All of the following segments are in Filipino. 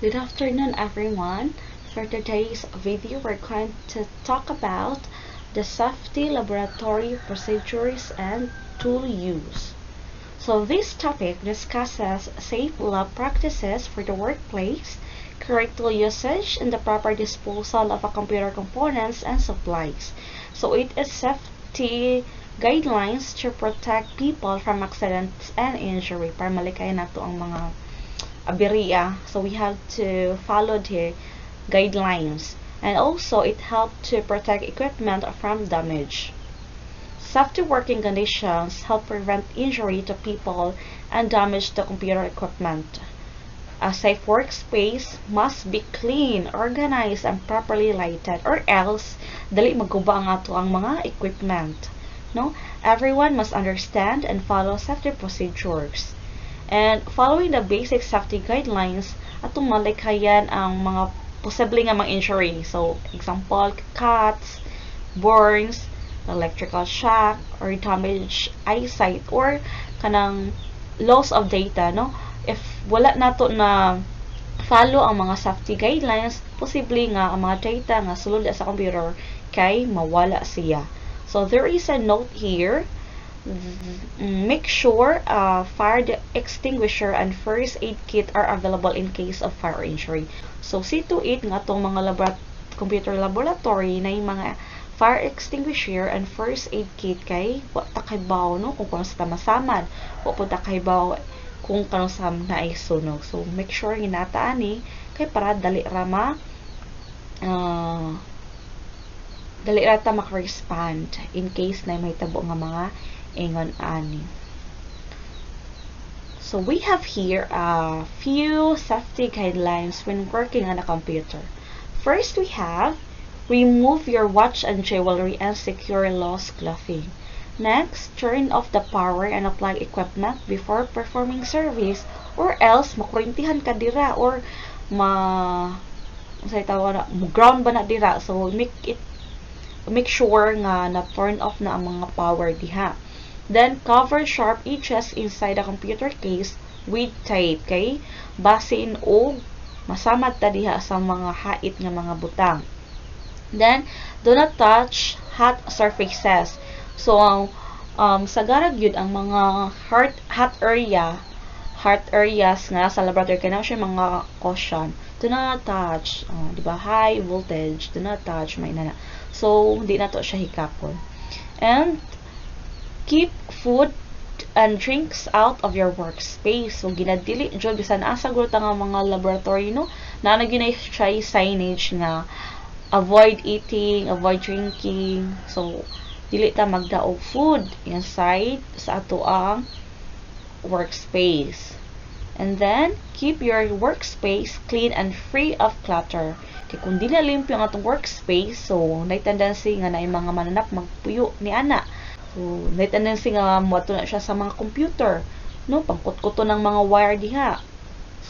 Good afternoon, everyone. For today's video, we're going to talk about the safety laboratory procedures and tool use. So this topic discusses safe lab practices for the workplace, correct tool usage, and the proper disposal of a computer components and supplies. So it is safety guidelines to protect people from accidents and injury para malikay nato ang mga aberya. So we have to follow the guidelines. And also, it helped to protect equipment from damage. Safety working conditions help prevent injury to people and damage to computer equipment. A safe workspace must be clean, organized, and properly lighted or else dali maguba ato ang mga equipment. No? Everyone must understand and follow safety procedures. And following the basic safety guidelines, atong malikayan ang mga posible nga mga injury. So, example, cuts, burns, electrical shock, or damage eyesight, or kanang loss of data, no? If wala nato na follow ang mga safety guidelines, posible nga ang mga data nga sulod sa computer kay mawala siya. So, there is a note here make sure uh, fire extinguisher and first aid kit are available in case of fire injury. So, see to it nga itong mga labora computer laboratory na yung mga fire extinguisher and first aid kit kay wata kay baw no kung kano sa tamasamad wa po kay baw kung kano sa na ay sunog. So, make sure ginataan ni kay para dali rama uh, dali rata mak-respond in case na may tabo nga mga ingon ani. So we have here a few safety guidelines when working on a computer. First we have remove your watch and jewelry and secure lost clothing. Next, turn off the power and apply equipment before performing service or else makurintihan ka dira or ma say tawag na ground ba na dira so make it make sure nga na turn off na ang mga power diha. Then, cover sharp edges inside the computer case with tape, kay basin o masamad ta diha sa mga hait nga mga butang. Then, do not touch hot surfaces. So, um, sa garag yun, ang mga hot, hot area, hot areas nga sa laboratory, kaya siya mga caution. Do not touch, uh, di ba, high voltage, do not touch, may nana. So, di na to siya hikapon. And, keep food and drinks out of your workspace. So, ginadili, dyan, bisan asa nga mga laboratory, no? Na naginay siya signage nga avoid eating, avoid drinking. So, dili ta magdaog food inside sa ato ang workspace. And then, keep your workspace clean and free of clutter. Kaya kung dili limpyo ang atong workspace, so, na tendency nga na yung mga mananap magpuyo ni ana So, may tendency nga muato na siya sa mga computer, no? Pangkutkuto ng mga wire diha.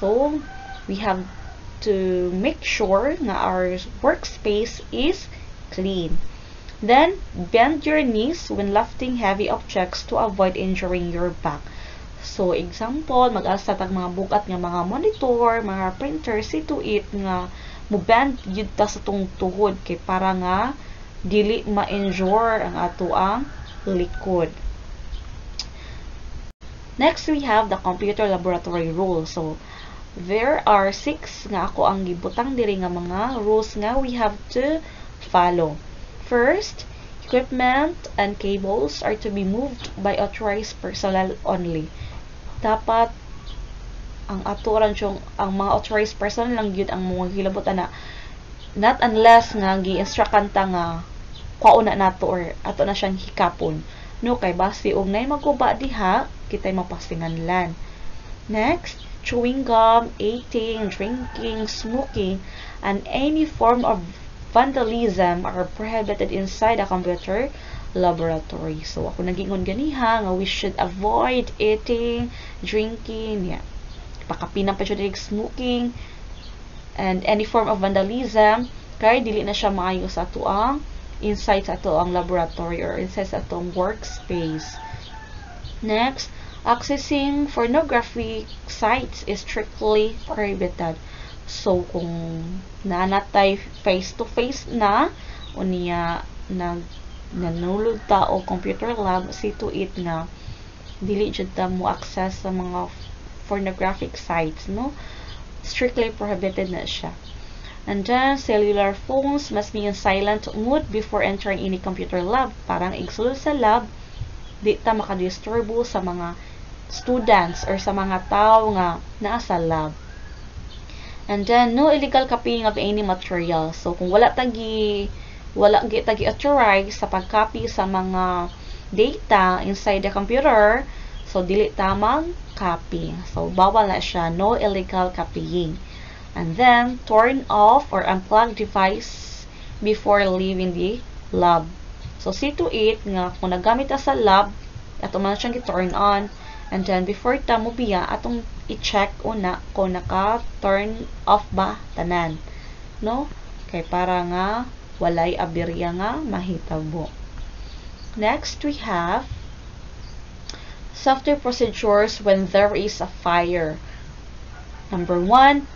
So, we have to make sure nga our workspace is clean. Then, bend your knees when lifting heavy objects to avoid injuring your back. So, example, mag-asa tag mga bugat nga mga monitor, mga printer, see to it nga mo bend yun ta sa tong tuhod kay para nga dili ma-injure ang ato ang likod. Next, we have the computer laboratory rules. So, there are six nga ako ang gibutang diri nga mga rules nga we have to follow. First, equipment and cables are to be moved by authorized personnel only. Dapat ang aturan yung ang mga authorized personnel lang gyud ang mga gilabutan na not unless nga gi-instruct kanta nga kwauna nato or ato na siyang hikapon. No, kay basi og nay maguba diha, kitay mapasinganlan. Next, chewing gum, eating, drinking, smoking, and any form of vandalism are prohibited inside a computer laboratory. So, ako nagingon ganiha nga we should avoid eating, drinking, yeah. Pakapinan pa siya smoking, and any form of vandalism, kay dili na siya maayo sa tuang inside sa ato ang laboratory or inside sa atong workspace. Next, accessing pornography sites is strictly prohibited. So, kung nanatay face-to-face na, o niya nag nanulod ta o computer lab, see to it dili jud ta mo access sa mga pornographic sites, no? Strictly prohibited na siya. And then, cellular phones must be in silent mode before entering any computer lab. Parang igsulod sa lab, di ta makadisturbo sa mga students or sa mga tao nga naa sa lab. And then, no illegal copying of any material. So, kung wala tagi wala gi tagi authorize sa pag-copy sa mga data inside the computer, so dili tamang copy. So, bawal na siya. No illegal copying. And then, turn off or unplug device before leaving the lab. So, see to it nga kung nagamit ta sa lab, ato man siyang turn on, and then before ta mo biya, atong i-check una kung naka-turn off ba tanan. No? Kay para nga walay aberya nga mahitabo. Next, we have safety procedures when there is a fire. Number one,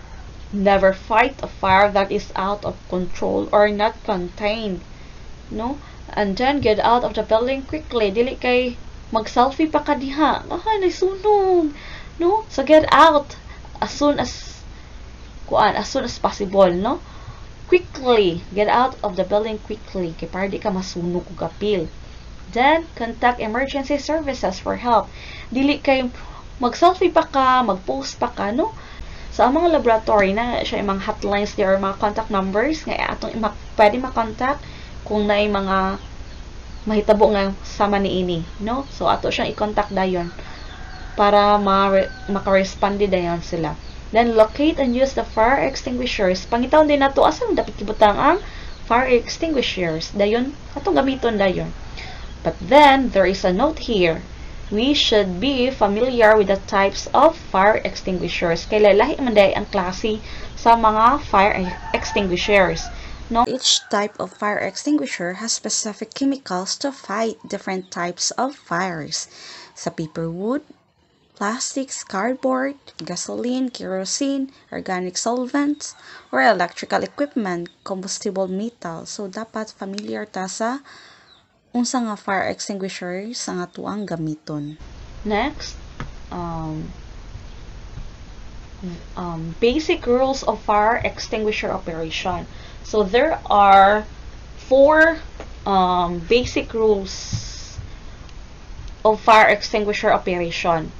never fight a fire that is out of control or not contained. No? And then, get out of the building quickly. Dili kay mag-selfie pa ka diha. Ah, nasunog. No? So, get out as soon as kuan, as soon as possible, no? Quickly. Get out of the building quickly. Kay para di ka masunog og kapil. Then, contact emergency services for help. Dili kay mag-selfie pa ka, mag-post pa ka, no? So, mga laboratory na siya yung mga hotlines there or mga contact numbers nga atong ima, pwede makontak kung na mga mahitabo nga sama ni ini, no? So ato siyang i-contact dayon para ma maka-respond dayon sila. Then locate and use the fire extinguishers. Pangitaw din nato asa dapat kibutang ang fire extinguishers. Dayon atong gamiton dayon. But then there is a note here we should be familiar with the types of fire extinguishers. Kay lalahi man ang klase sa mga fire extinguishers. No? Each type of fire extinguisher has specific chemicals to fight different types of fires. Sa paper wood, plastics, cardboard, gasoline, kerosene, organic solvents, or electrical equipment, combustible metal. So, dapat familiar ta sa unsa nga fire extinguisher sa nga tuang gamiton. Next, um, um, basic rules of fire extinguisher operation. So there are four um, basic rules of fire extinguisher operation.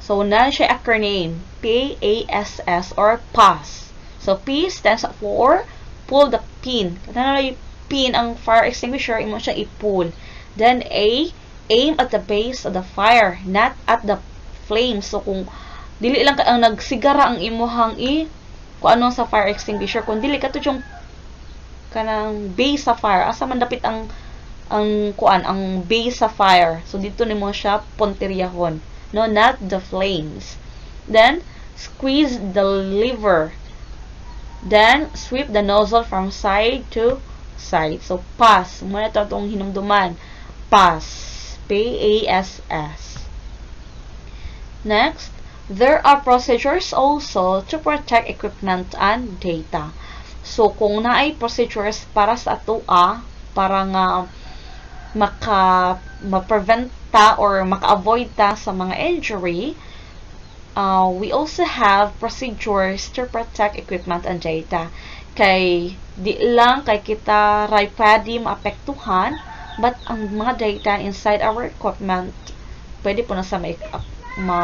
So na siya acronym P-A-S-S or PAS. So P stands for pull the pin. Kana pin ang fire extinguisher, imo siya i-pull. Then A, aim at the base of the fire, not at the flame. So kung dili lang ka ang nagsigara ang imuhang i kung ano sa fire extinguisher, kung dili ka to yung kanang base sa fire, asa man dapit ang ang kuan ang base sa fire. So dito nimo siya punteryahon. No, not the flames. Then squeeze the lever. Then sweep the nozzle from side to side. So, pass. Muna ito itong hinumduman. Pass. P-A-S-S. Next, there are procedures also to protect equipment and data. So, kung naay procedures para sa atoa, para nga maka ma-prevent ta or maka-avoid ta sa mga injury, uh, we also have procedures to protect equipment and data. Kay di lang kay kita ray pwede maapektuhan but ang mga data inside our equipment pwede po na sa ma, ma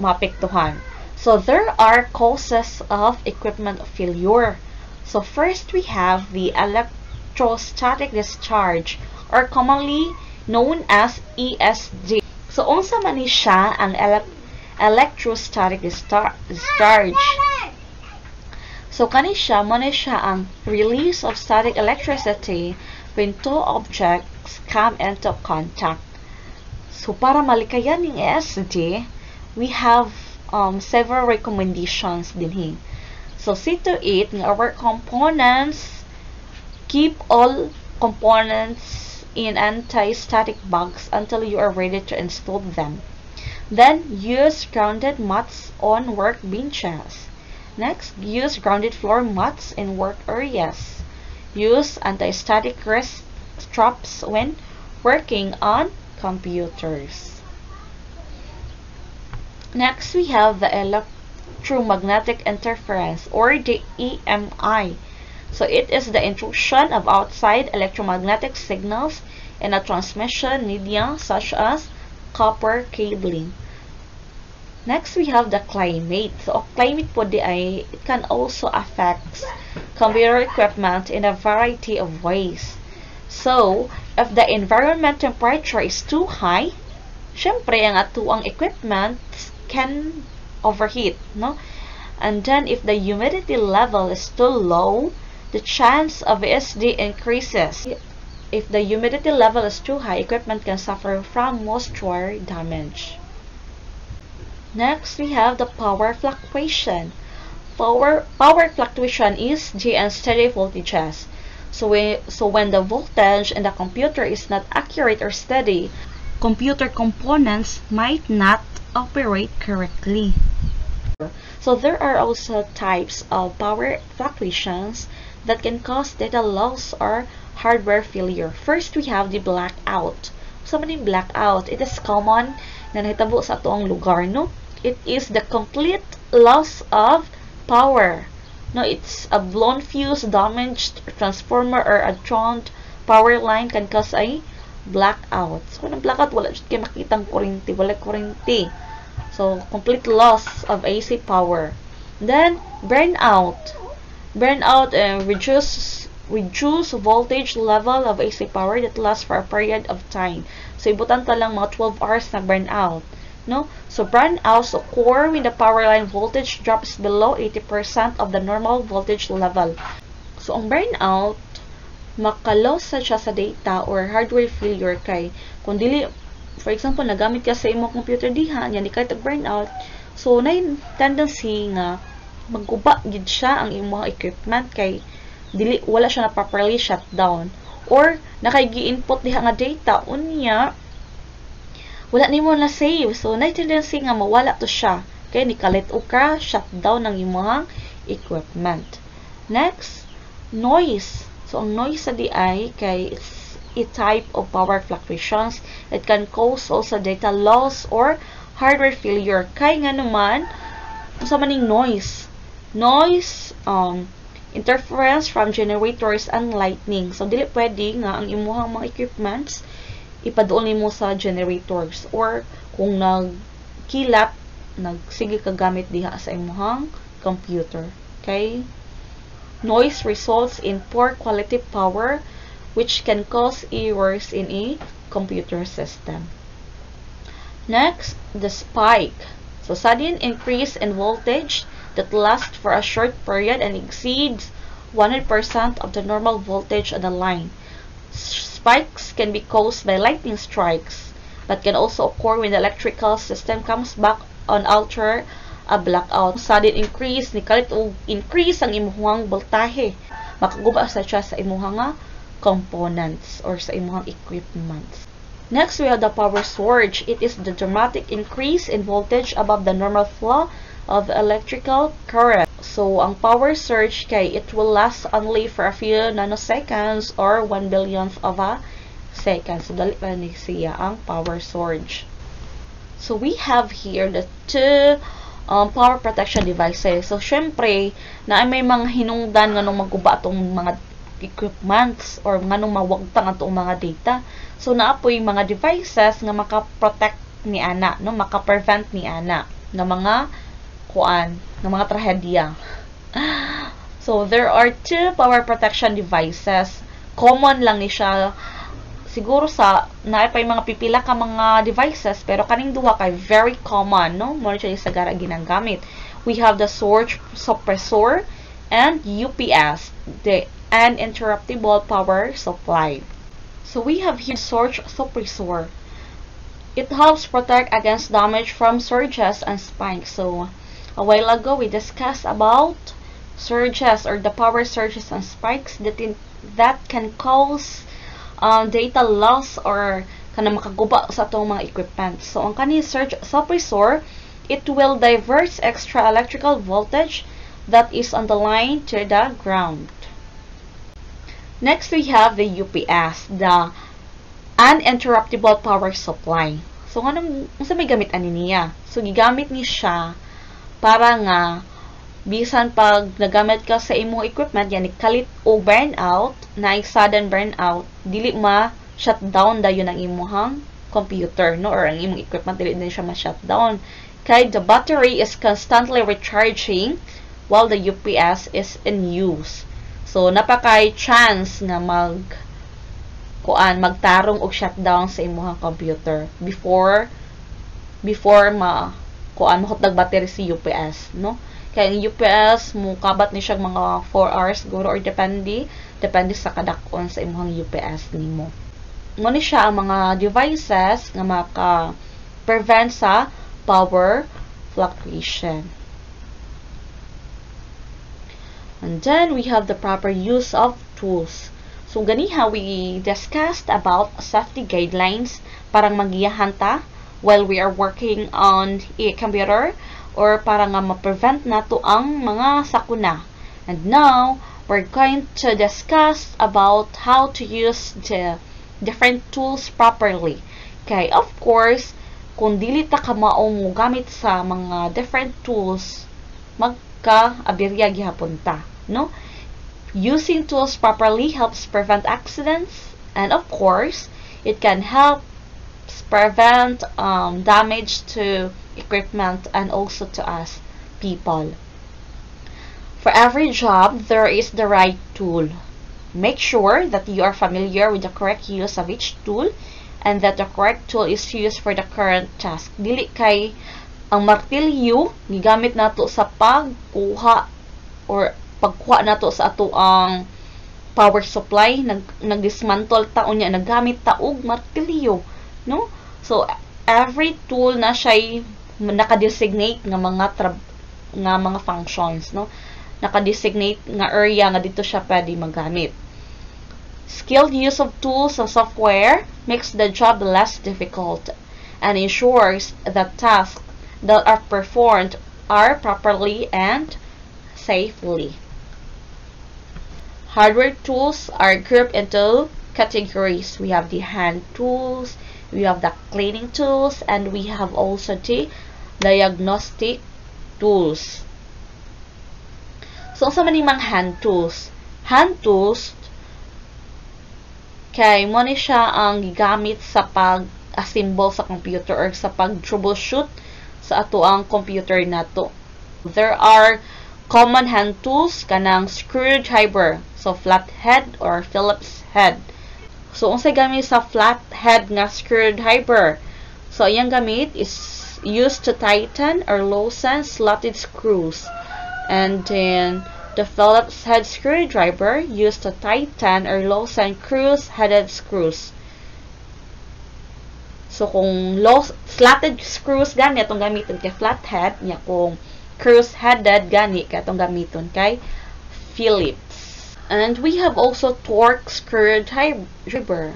maapektuhan. So there are causes of equipment failure. So first we have the electrostatic discharge or commonly known as ESD. So unsa man ni siya ang ele electrostatic discharge? So, kani siya, mo siya ang release of static electricity when two objects come into contact. So, para malikayan ng ESD, we have um, several recommendations din here. So, see to it, nga our components, keep all components in anti-static bags until you are ready to install them. Then, use grounded mats on work benches. Next, use grounded floor mats in work areas. Use anti-static wrist straps when working on computers. Next, we have the electromagnetic interference or the EMI. So it is the intrusion of outside electromagnetic signals in a transmission medium such as copper cabling. Next, we have the climate. So, climate po di ay, it can also affect computer equipment in a variety of ways. So, if the environment temperature is too high, syempre, ang atuang equipment can overheat, no? And then, if the humidity level is too low, the chance of SD increases. If the humidity level is too high, equipment can suffer from moisture damage. Next, we have the power fluctuation. Power, power fluctuation is the unsteady voltages. So, we, so when the voltage in the computer is not accurate or steady, computer components might not operate correctly. So there are also types of power fluctuations that can cause data loss or hardware failure. First, we have the blackout. So, blackout, it is common na nahitabo sa atoang lugar, no? It is the complete loss of power. No, it's a blown fuse, damaged transformer, or a drawn power line can cause a blackout. So, kung blackout, wala dyan kayo makitang kurinti. Wala kurinti. So, complete loss of AC power. Then, burnout. Burnout uh, reduce, reduce voltage level of AC power that lasts for a period of time. So, ibutan ta lang mga 12 hours na burnout. No? So, burnouts occur when the power line voltage drops below 80% of the normal voltage level. So, ang burnout, makaloss sa siya sa data or hardware failure kay kung dili for example nagamit ka sa imong computer diha yan di kay tag burnout so na tendency nga magguba gid siya ang imong equipment kay dili wala siya na properly shut down or nakay gi-input diha nga data unya wala nimo na save. So na tendency nga mawala to siya. Kay ni kalit o ka shut down ng imong equipment. Next noise. So ang noise sa di ay kay it's a type of power fluctuations that can cause also data loss or hardware failure. Kay nga naman sa maning noise. Noise um interference from generators and lightning. So dili pwede nga ang imuhang mga equipments ipaduol nimo sa generators or kung nagkilat nagsige ka gamit diha sa imong computer. Okay? Noise results in poor quality power which can cause errors in a computer system. Next the spike. So sudden increase in voltage that lasts for a short period and exceeds 100% of the normal voltage on the line Spikes can be caused by lightning strikes, but can also occur when the electrical system comes back on after a blackout. Sudden increase, ni kalit increase ang imuhang voltahe. Makaguba sa siya sa imuhang ah, components or sa imuhang equipments. Next, we have the power surge. It is the dramatic increase in voltage above the normal flow of electrical current. So, ang power surge kay it will last only for a few nanoseconds or 1 billionth of a second. So, dali pa ni siya ang power surge. So, we have here the two um, power protection devices. So, syempre, na may mga hinungdan nga nung maguba itong mga equipments or nga nung mawagtang atong mga data. So, naapoy mga devices nga makaprotect ni ana, no? makaprevent ni ana ng mga kuan ng mga trahedya. So, there are two power protection devices. Common lang ni siya. Siguro sa, naipay mga pipila ka mga devices, pero kaning duha kay very common, no? Mo siya sa gara ginagamit. We have the surge suppressor and UPS, the uninterruptible power supply. So, we have here surge suppressor. It helps protect against damage from surges and spikes. So, a while ago, we discussed about surges or the power surges and spikes that, in, that can cause um, data loss or kana makaguba sa atong mga equipment. So ang kani surge suppressor, it will divert extra electrical voltage that is on the line to the ground. Next we have the UPS, the uninterruptible power supply. So anong unsa may gamit ani niya? So gigamit ni siya para nga bisan pag nagamit ka sa imong equipment yani kalit o burnout na sudden burnout dili ma shutdown dayon ang imong computer no? Or ang imong equipment dili din siya ma-shutdown. Kay the battery is constantly recharging while the UPS is in use. So napakay chance nga mag kuan magtarong og shutdown sa imong computer before before ma kuan mahutdag battery si UPS no? Kay ang UPS mo kabat ni siya mga 4 hours siguro or depende depende sa kadakon sa imong UPS nimo. Mo ni siya ang mga devices nga maka prevent sa power fluctuation. And then we have the proper use of tools. So ganiha we discussed about safety guidelines parang magiyahan ta while we are working on a computer or para nga ma-prevent nato ang mga sakuna. And now, we're going to discuss about how to use the different tools properly. Okay, of course, kung dili ta ka mao mo gamit sa mga different tools, magka-abirya gihapon ta, no? Using tools properly helps prevent accidents, and of course, it can help prevent um, damage to equipment and also to us people. For every job, there is the right tool. Make sure that you are familiar with the correct use of each tool and that the correct tool is used for the current task. Dili kay ang martilyo gigamit nato sa pagkuha or pagkuha nato sa ato ang power supply nag nagdismantle ta unya nagamit ta og martilyo no? So every tool na siya naka-designate nga mga nga mga functions no? Naka-designate nga area nga dito siya pwede magamit. Skilled use of tools and software makes the job less difficult and ensures that tasks that are performed are properly and safely. Hardware tools are grouped into categories. We have the hand tools we have the cleaning tools and we have also the diagnostic tools. So, sa man hand tools? Hand tools, kay mo ni siya ang gigamit sa pag-assemble sa computer or sa pag-troubleshoot sa ato ang computer nato. There are common hand tools kanang screwdriver, so flathead or Phillips head. So, unsay gamit sa flathead nga screwdriver? So, iyang gamit is used to tighten or loosen slotted screws. And then, the Phillips head screwdriver used to tighten or loosen cruise-headed screws. So, kung slotted screws gani, itong gamiton kay flathead, niya kung cruise-headed gani, itong gamiton kay Phillips. And we have also torque screwdriver.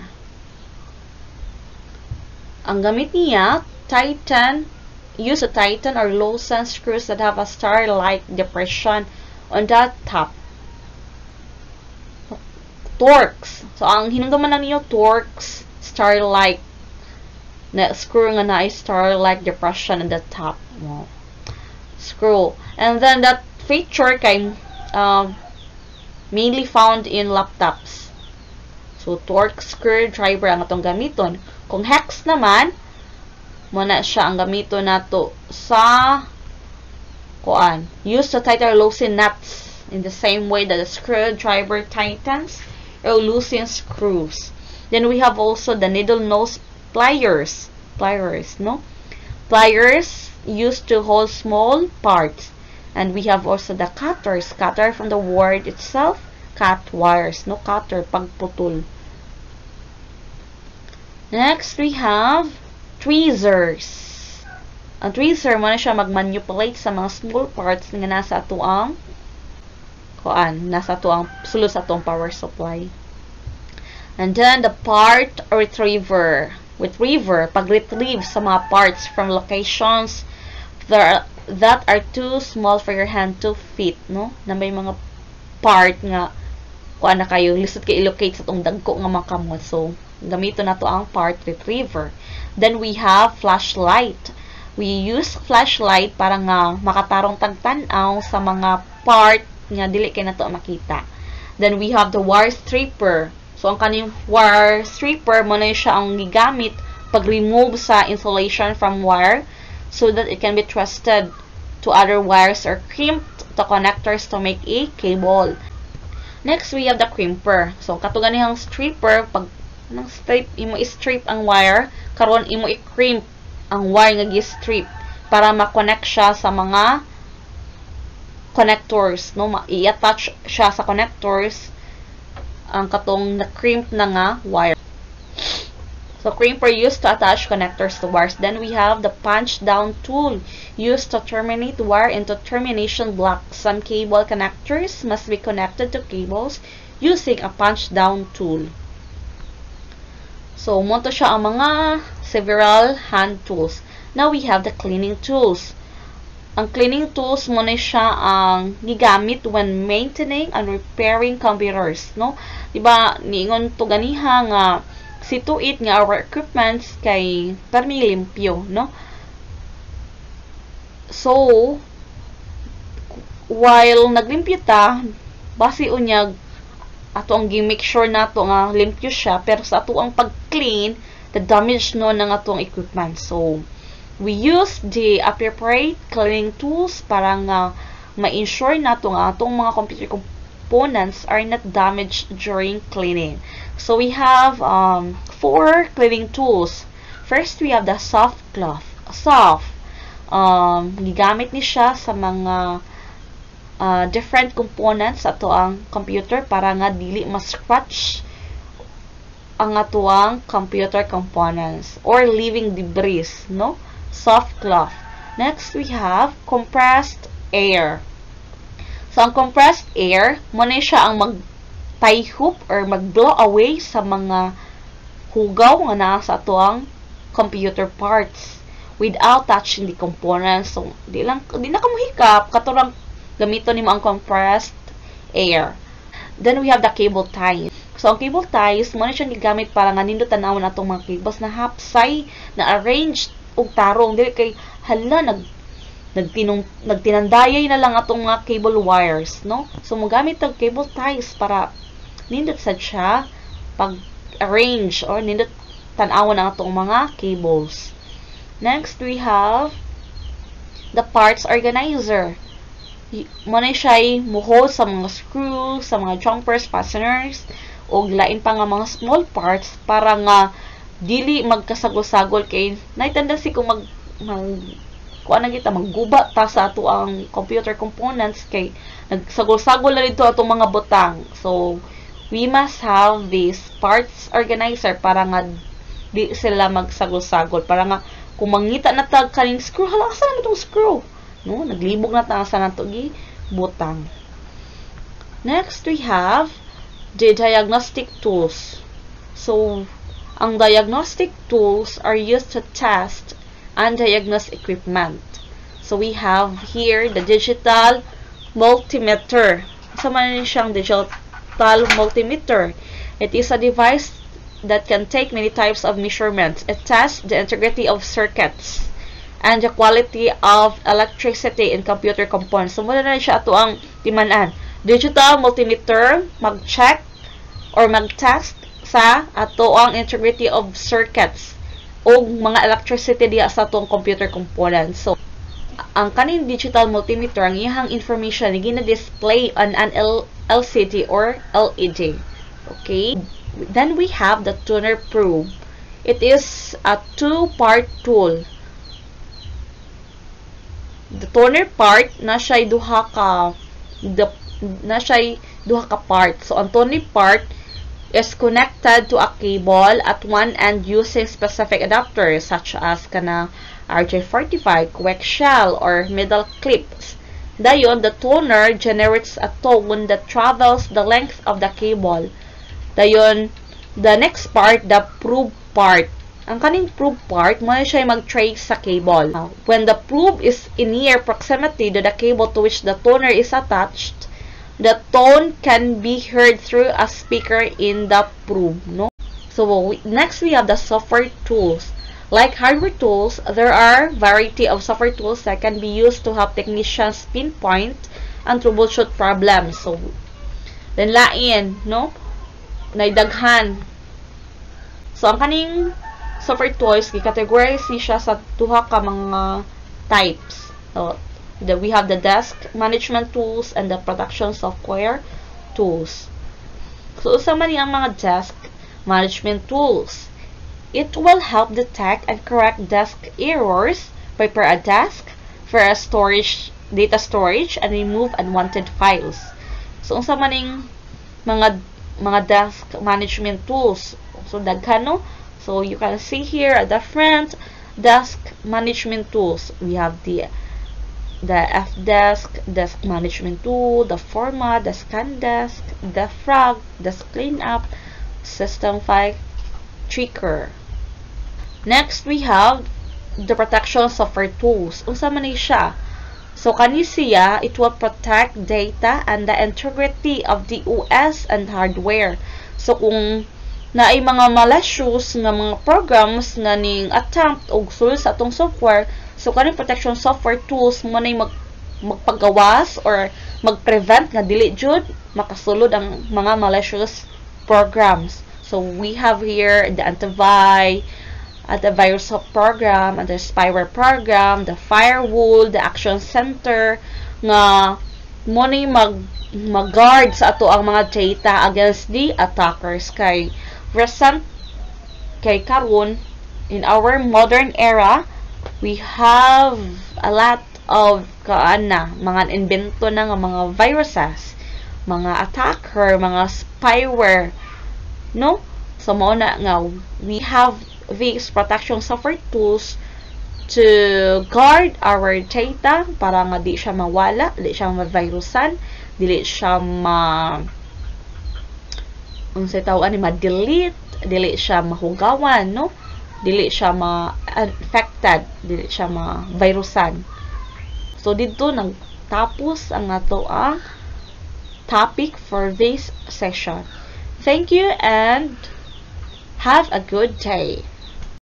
Ang gamit niya, Titan, use a Titan or loosen screws that have a star-like depression on the top. Torx. So, ang hinunggaman na niyo, torques, star-like, na screw nga na star-like depression on the top. Wow. Screw. And then, that feature kay, uh, mainly found in laptops. So, torque screwdriver ang atong gamiton. Kung hex naman, muna siya ang gamiton nato sa kuan. Use to tighten loosen nuts in the same way that the screwdriver tightens or loosen screws. Then we have also the needle nose pliers. Pliers, no? Pliers used to hold small parts And we have also the cutters. Cutter from the word itself, cut wires. No cutter, pagputol. Next, we have tweezers. Ang tweezer, mo siya mag-manipulate sa mga small parts nga nasa ato ang kuan, nasa ato ang sulo sa atong power supply. And then, the part retriever. retriever, pag-retrieve sa mga parts from locations that are, that are too small for your hand to fit, no? Na may mga part nga kuan na kayo lisod kay locate sa tong dagko nga makamot. So, gamito na to ang part retriever. Then we have flashlight. We use flashlight para nga makatarong tagtanaw sa mga part nga dili kay nato makita. Then we have the wire stripper. So ang kaning wire stripper mo na siya ang gigamit pag remove sa insulation from wire so that it can be trusted to other wires or crimped to connectors to make a cable. Next, we have the crimper. So, kato ganihang stripper, pag nang strip, imo strip ang wire, karon imo i-crimp ang wire nga gi-strip para ma-connect siya sa mga connectors, no? I-attach siya sa connectors ang katong na-crimp na nga wire. So, crimper used to attach connectors to wires. Then we have the punch down tool used to terminate wire into termination blocks. Some cable connectors must be connected to cables using a punch down tool. So, mo siya ang mga several hand tools. Now, we have the cleaning tools. Ang cleaning tools mo na siya ang gigamit when maintaining and repairing computers, no? Diba, niingon to ganiha nga situate nga our equipments kay permi limpyo, no? So, while naglimpyo ta, base unyag ato ang gi-make sure nato nga limpyo siya pero sa ato ang pag-clean the damage no ng atong equipment. So, we use the appropriate cleaning tools para nga ma-ensure nato nga atong mga computer components are not damaged during cleaning. So, we have um, four cleaning tools. First, we have the soft cloth. Soft. Um, gigamit ni siya sa mga uh, different components ato ang computer para nga dili ma-scratch ang atuang computer components or living debris, no? Soft cloth. Next, we have compressed air. So, ang compressed air, muna siya ang mag-tie-hoop or mag-blow away sa mga hugaw nga naa sa atuang computer parts without touching the components. So, di lang, di na kamuhikap, katurang gamito ni ang compressed air. Then, we have the cable tie. So, ang cable ties, mo na siya gigamit para nga nindot tanawon atong mga cables na hapsay, na arranged og tarong. Dili kay, hala, nag, nagtinong, nagtinandayay na lang atong mga cable wires, no? So, mo gamit ang cable ties para nindot sad siya pag arrange or nindot tanawon ang atong mga cables. Next, we have the parts organizer. Mo na siya muhol sa mga screws, sa mga jumpers, fasteners, o lain pa nga mga small parts para nga dili magkasagol-sagol kay naitanda si kung mag, mag kuan na kita magguba ta sa ato ang computer components kay nagsagol-sagol na dito atong mga butang. So we must have this parts organizer para nga di sila magsagol-sagol. Para nga kung mangita na tag kaning screw hala asa na itong screw? No naglibog na ta sa nato gi butang. Next we have the diagnostic tools. So ang diagnostic tools are used to test and diagnose equipment so we have here the digital multimeter sa man siyang digital multimeter it is a device that can take many types of measurements. It tests the integrity of circuits and the quality of electricity in computer components. So, muna na siya ato ang timanan. Digital multimeter, mag-check or mag-test sa ato ang integrity of circuits o mga electricity diya sa atong computer components. So, ang kanin digital multimeter, ang iyang information, gina-display on an LCD or LED. Okay? Then we have the tuner probe. It is a two-part tool. The tuner part na siya duha ka the, na siya duha ka part. So ang tuner part is connected to a cable at one end using specific adapters such as kana RJ45, quick shell or middle clips. Dayon, the toner generates a tone that travels the length of the cable. Dayon, the next part, the probe part. ang kaning probe part mo siya mag-trace sa cable. When the probe is in near proximity to the cable to which the toner is attached, the tone can be heard through a speaker in the probe, no? So next we have the software tools. Like hardware tools, there are variety of software tools that can be used to help technicians pinpoint and troubleshoot problems. So then lain, no? Naidaghan. So ang kaning software tools gi-categorize siya sa duha ka mga types. So, the, we have the desk management tools and the production software tools. So, usa ang mga desk management tools. It will help detect and correct desk errors, prepare a desk for a storage, data storage, and remove unwanted files. So, unsa mga mga desk management tools. So, daghan? So you can see here at the front desk management tools. We have the the F-Desk, Desk Management Tool, the Format, the Scan Desk, the Frog, Desk Cleanup, System 5 Trigger. Next, we have the Protection Software Tools. Unsa man siya? So, kani siya, it will protect data and the integrity of the OS and hardware. So, kung na ay mga malicious nga mga programs nga ning attempt og sulod sa atong software so kaning protection software tools mo na mag magpagawas or magprevent nga dili jud makasulod ang mga malicious programs. So we have here the antivirus at the virus program and the spyware program the firewall the action center nga mo ni mag mag-guard sa ato ang mga data against the attackers. Kay recent kay karon in our modern era we have a lot of kaana mga invento na nga mga viruses mga attacker mga spyware no? So mo na nga we have these protection software tools to guard our data para nga di siya mawala di siya ma-virusan dili siya ma unsay tawag ani ma-delete dili siya mahugawan no dili siya ma-affected dili siya ma-virusan so dito nagtapos ang ato ang topic for this session. Thank you and have a good day